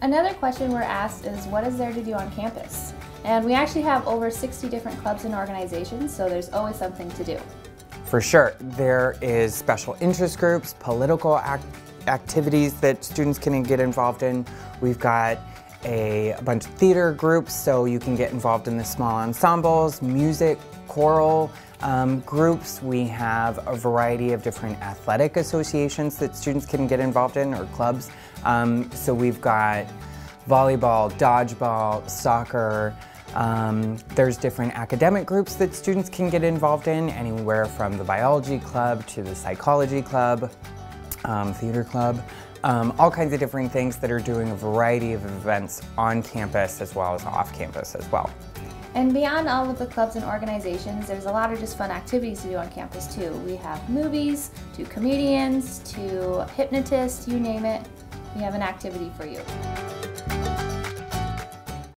Another question we're asked is what is there to do on campus? And we actually have over 60 different clubs and organizations, so there's always something to do. For sure. There is special interest groups, political act activities that students can get involved in. We've got a, a bunch of theater groups, so you can get involved in the small ensembles, music, choral um, groups. We have a variety of different athletic associations that students can get involved in, or clubs. Um, so we've got volleyball, dodgeball, soccer, um, there's different academic groups that students can get involved in, anywhere from the biology club to the psychology club, um, theater club, um, all kinds of different things that are doing a variety of events on campus as well as off campus as well. And beyond all of the clubs and organizations, there's a lot of just fun activities to do on campus too. We have movies, to comedians, to hypnotists, you name it. We have an activity for you.